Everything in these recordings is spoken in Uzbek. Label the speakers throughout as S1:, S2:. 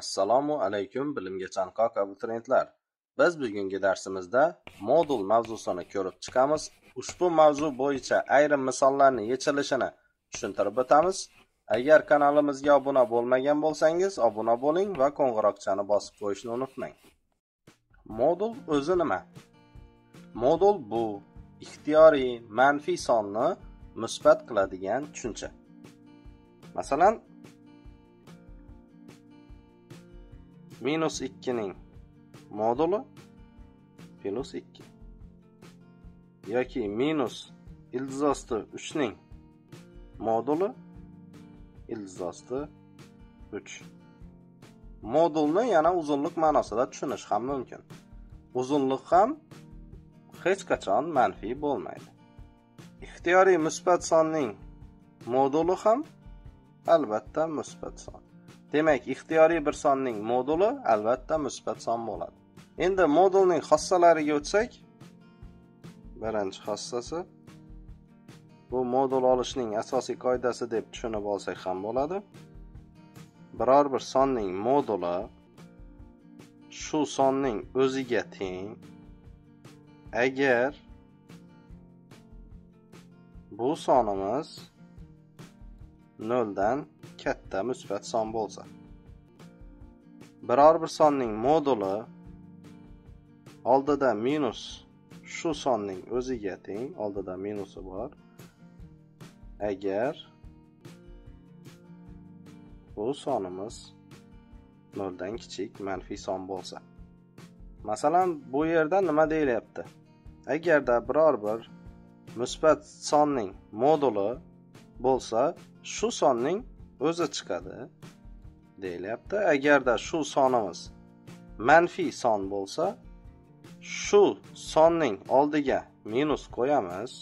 S1: Assalomu alaykum bilimga chanqoq abituriyentlar. Biz bugungi darsimizda modul mavzusini ko'rib chiqamiz. Ushbu mavzu bo'yicha ayrim misollarni yechilishini tushuntirib o'tamiz. Agar kanalimizga obuna bo'lmagan bo'lsangiz, obuna bo'ling va qo'ng'iroqchani bosib qo'yishni unutmang. Modul o'zi nima? Modul bu ixtiyoriy manfiy sonni musbat qiladigan tushuncha. Masalan, minus 2 ning moduli plus 2 yoki minus ildizosti 3 ning moduli ildizosti 3 modulni yana uzunlik ma'nosida tushunish ham mumkin. Uzunlik ham hech qachon manfiy bo'lmaydi. Ixtiyoriy musbat sonning moduli ham albatta musbat son. Demak ixtiyoriy bir sonning moduli albatta musbat son bo'ladi. Endi modulning xossalariga o'tsak birinchi xossasi bu modul olishning asosiy qoidasi deb tushunib olsak ham bo'ladi. Biror bir sonning moduli shu sonning o'ziga teng. Agar bu sonimiz noldan katta musbat son bo'lsa. Biror bir sonning moduli oldida minus shu sonning o'ziga teng oldida minusi bor. Agar bu sonimiz noldan kichik manfiy son bo'lsa. Masalan bu yerda nima deyilyapti? Agarda biror bir musbat sonning moduli bo'lsa shu sonning o'zi chiqadi deyilyapti. Agarda shu sonimiz manfiy son bo'lsa shu sonning oldiga minus qo'yamiz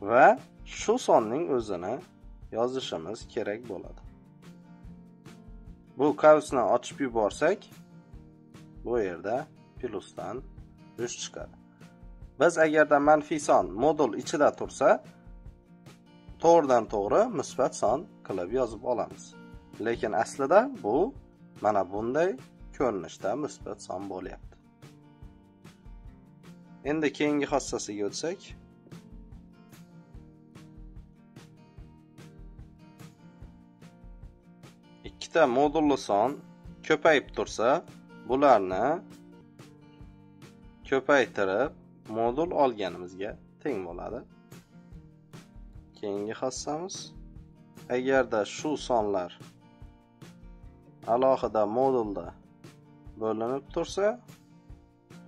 S1: va shu sonning o'zini yozishimiz kerak bo'ladi. Bu qavsni ochib yuborsak bu yerda plyusdan 3 chiqadi. Biz agarda manfiy son modul ichida tursa to'g'ridan to'g'ri musbat son qilib yozib olamiz. Lekin aslida bu mana bunday ko'rinishda musbat son bo'lyapti. Endi keyingi xossasiga o'tsak. Ikkita modulli son ko'payib tursa bularni ko'paytirib modul olganimizga teng bo'ladi. Keyingi xossamiz agarda shu sonlar alohida modulda bo'linib tursa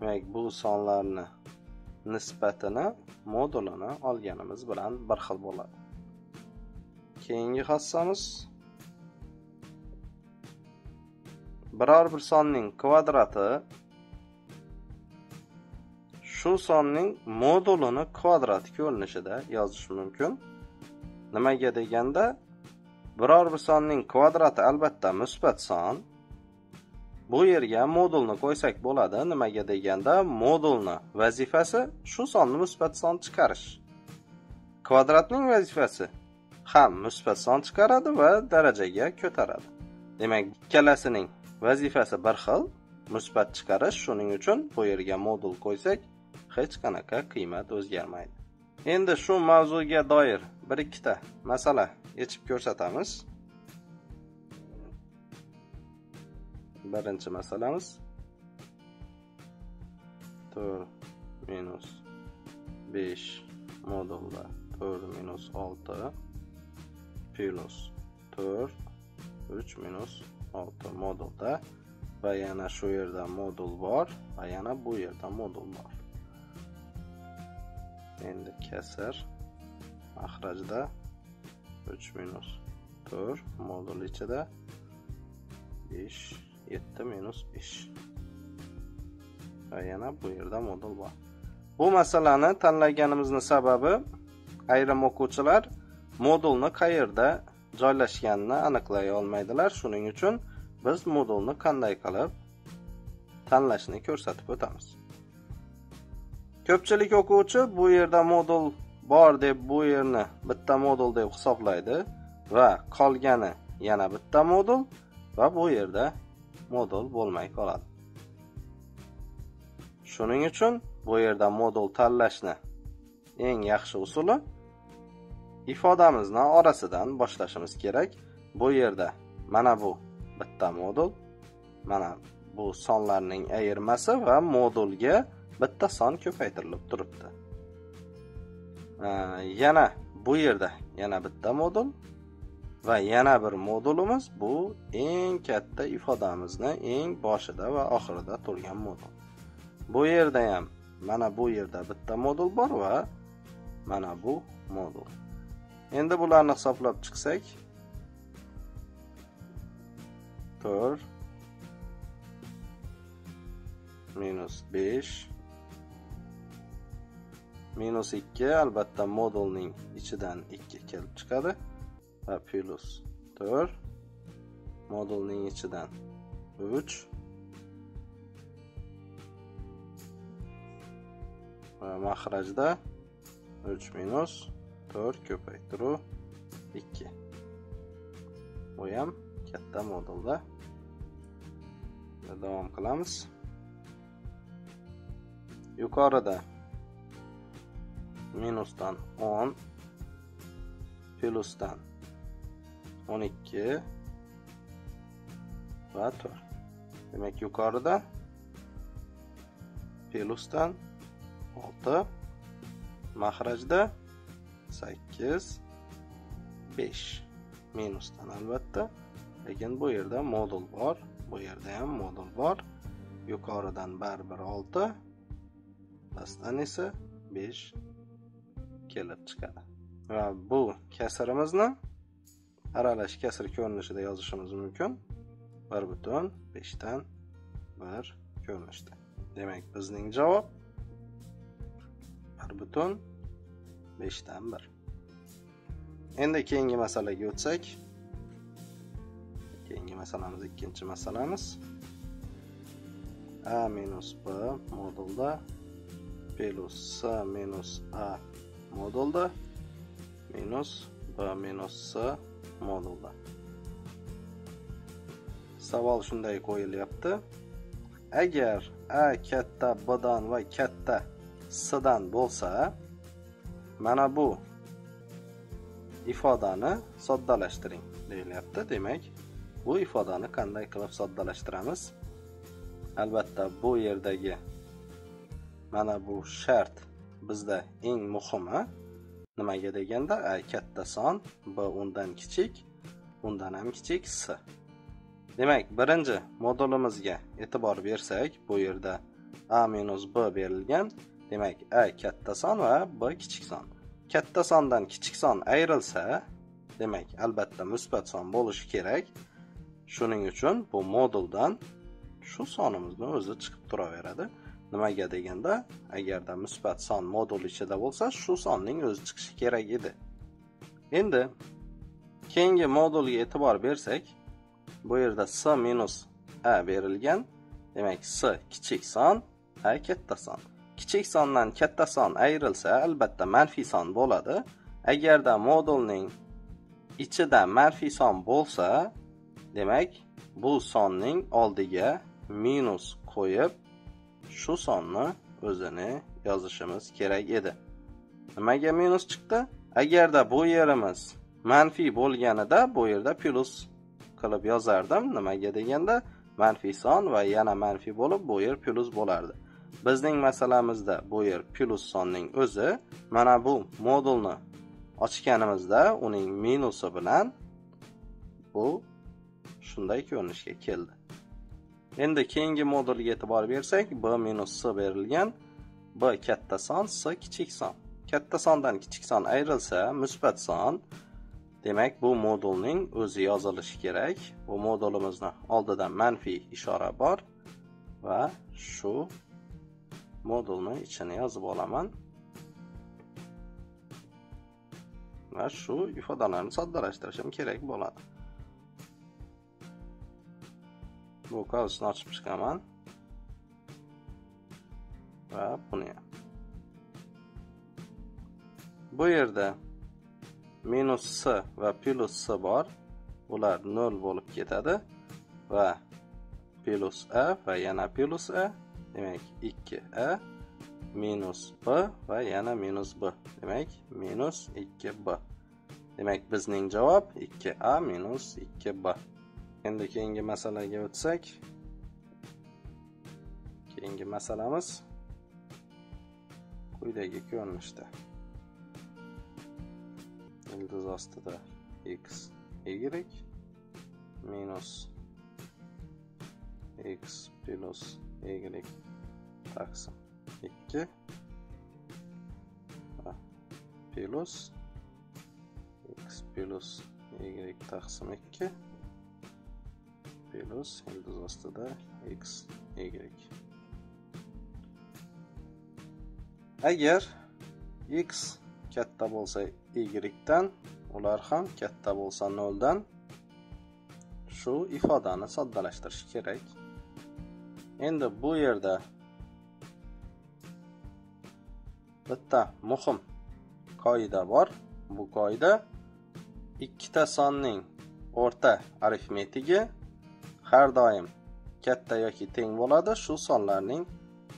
S1: demak bu sonlarni nisbatini modulini olganimiz bilan bir xil bo'ladi. Keyingi xossamiz biror bir sonning kvadrati shu sonning modulini kvadrat ko'rinishida yozish mumkin. Nimaga deganda biror bir sonning kvadrati albatta musbat son. Bu yerga modulni qo'ysak bo'ladi. Nimaga deganda modulni vazifasi shu sonni musbat son chiqarish. Kvadratning vazifasi ham musbat son chiqaradi va darajaga ko'taradi. Demak ikkalasining vazifasi bir xil musbat chiqarish shuning uchun bu yerga modul qo'ysak hech qanaqa qiymat o'zgarmaydi. Endi shu mavzuga doir bir ikkita masala yechib ko'rsatamiz. Birinchi masalamiz. To'rt minus besh modulda to'rt minus olti plyus to'rt uch minus olti modulda. Va yana shu yerda modul bor va yana bu yerda modul bor. Endi kasr axrajda 3 minus 4 modul ichida 5 7 minus 5 va yana bu yerda modul bor. Bu masalani tanlaganimizni sababi ayrim o'quvchilar modulni qayerda joylashganini aniqlay olmaydilar. Shuning uchun biz modulni qanday qilib tanlashni ko'rsatib o'tamiz. Ko'pchilik o'quvchi bu yerda modul bor deb bu yerni bitta modul deb hisoblaydi va qolgani yana bitta modul va bu yerda modul bo'lmay qoladi. Shuning uchun bu yerda modul tanlashni eng yaxshi usuli ifodamizni orasidan boshlashimiz kerak. Bu yerda mana bu bitta modul mana bu sonlarning ayirmasi va modulga bitta son ko'paytirilib turibdi. Э, yana bu yerda yana bitta modul va yana bir modulimiz bu eng katta ifodamizni eng boshida va oxirida turgan modul. Bu yerda ham mana bu yerda bitta modul bor va mana bu modul. Endi bularni hisoblab chiqsak. 4 minus 5 minus 2 albatta modulning ichidan 2 kelib chiqadi. Va plus 4 modulning ichidan 3 va mahrajda 3 minus 4 ko'paytiruv 2 bu ham katta modulda davom qilamiz. Yuqorida minusdan 10 plyusdan 12 va 4 demak yuqorida plyusdan 6 mahrajda 8 5 minusdan albatta lekin bu yerda modul bor bu yerda ham modul bor yuqoridan baribir 6 pastdan esa 5 kelib chiqadi. Va bu kasrimizni aralash kasr ko'rinishida yozishimiz mumkin. 1 butun 5 dan 1 ko'rinishda. Demak bizning javob 1 butun 5 dan 1 endi keyingi masalaga o'tsak. Keyingi masalamiz ikkinchi masalamiz. A minus b modulda plus s minus a modulda. Minus b minus s modulda. Savol shunday qo'yilyapti. Agar a katta b dan va katta s dan bo'lsa mana bu ifodani soddalashtiring deyilyapti. Demak bu ifodani qanday qilib soddalashtiramiz? Albatta bu yerdagi mana bu shart bizda eng muhimi nimaga deganda a katta son b undan kichik undan ham kichik s. Demak birinchi modulimizga e'tibor bersak bu yerda a minus b berilgan. Demak a katta son va b kichik son. Katta sondan kichik son ayrilsa demak albatta musbat son bo'lishi kerak. Shuning uchun bu moduldan shu sonimizni o'zi chiqib turaveradi. Nimaga deganda agarda musbat son modul ichida bo'lsa shu sonning o'zi chiqishi kerak edi. Endi keyingi modulga e'tibor bersak bu yerda s minus a berilgan demak s kichik son a katta son. Kichik sondan katta son ayrilsa albatta manfiy son bo'ladi. Agarda modulning ichida manfiy son bo'lsa demak bu sonning oldiga minus qo'yib shu sonni o'zini yozishimiz kerak edi. Nimaga minus chiqdi? Agarda bu yerimiz manfiy bo'lganida bu yerda plyus qilib yozardim. Nimaga deganda manfiy son va yana manfiy bo'lib bu yer plyus bo'lardi. Bizning masalamizda bu yer plyus sonning o'zi mana bu modulni ochganimizda uning minusi bilan bu shunday ko'rinishga keldi. Endi keyingi modulga e'tibor bersak b minus s berilgan b katta son s kichik son. Katta sondan kichik son ayrilsa musbat son. Demak bu modulning o'zi yozilishi kerak. Bu modulimizni oldida manfiy ishora bor va shu modulni ichini yozib olaman. Va shu ifodalarni soddalashtirishim kerak bo'ladi. Bu ochib chiqaman. Va buni ham. Bu yerda minus s va plus s bor. Ular 0 bo'lib ketadi va plus a va yana plus a demak 2a minus b va yana minus b demak minus 2b demak bizning javob 2a minus 2b endi keyingi masalaga o'tsak. Keyingi masalamiz quyidagi ko'rinishda. Yulduz ostida x y minus x plus y taqsim 2 plus x plus y taqsim 2 plus ildiz ostida x y. Agar x katta bo'lsa y dan ular ham katta bo'lsa 0 dan shu ifodani soddalashtirish kerak. Endi bu yerda bitta muhim qoida bor. Bu qoida ikkita sonning o'rta arifmetigi har doim katta yoki teng bo'ladi shu sonlarning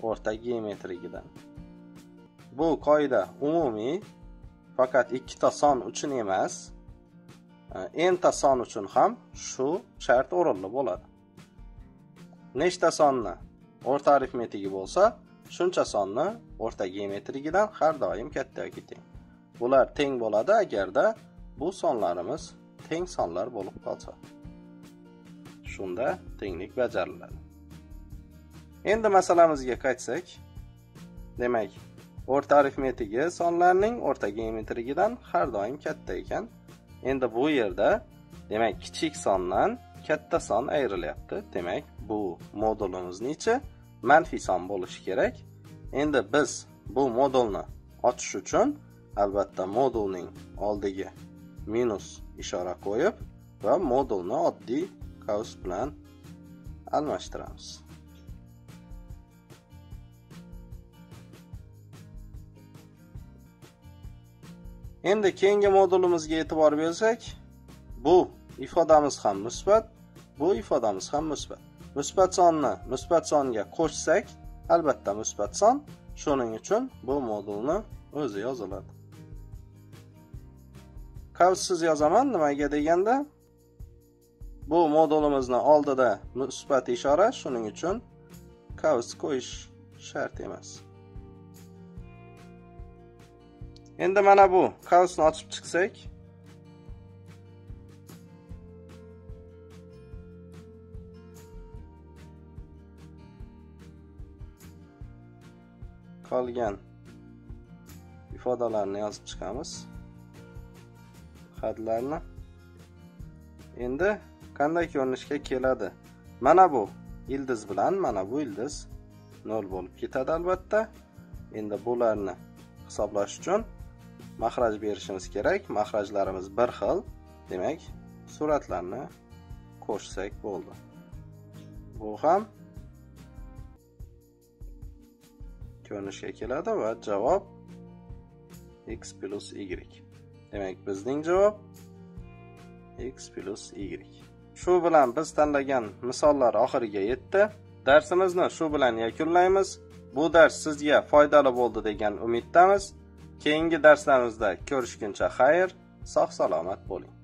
S1: o'rta geometrigidan. Bu qoida umumiy faqat ikkita son uchun emas e, nta son uchun ham shu shart o'rinli bo'ladi. Nechta sonni o'rta arifmetigi bo'lsa shuncha sonni o'rta geometrigidan har doim katta yoki teng. Bular teng bo'ladi agarda bu sonlarimiz teng sonlar bo'lib qolsa. Shunda tenglik bajariladi. Endi masalamizga qaytsak demak o'rta arifmetigi sonlarning o'rta geometrigidan har doim katta ekan. Endi bu yerda demak kichik sondan katta son ayrilyapti demak bu modulimiz nechi? Manfiy son bo'lishi kerak. Endi biz bu modulni ochish uchun albatta modulning oldiga minus ishora qo'yib va modulni oddiy house bilan almashtiramiz endi keyingi modulimizga e'tibor bersak bu ifodamiz ham musbat bu ifodamiz ham musbat. Musbat sonni musbat songa qo'shsak albatta musbat son shuning uchun bu modulni o'zi yoziladi. Kavsiz yozaman nimaga deganda bu modulimizni oldida musbat ishora shuning uchun kavs qo'yish shart emas. Endi mana bu kavsni ochib chiqsak. Qolgan ifodalarni yozib chiqamiz. Hadlarni endi qanday ko'rinishga keladi? Mana bu. Ildiz bilan mana bu ildiz nol bo'lib ketadi albatta. Endi bularni hisoblash uchun mahraj berishimiz kerak. Mahrajlarimiz bir xil. Demak suratlarni qo'shsak bo'ldi. Bu ham ko'rinishga keladi va javob x plus y. Demak bizning javob x plus y. shu bilan biz tanlagan misollar oxiriga yetdi. Darsimizni shu bilan yakunlaymiz. Bu dars sizga foydali bo'ldi degan umiddamiz. Keyingi darslarimizda ko'rishguncha xayr sog' salomat bo'ling.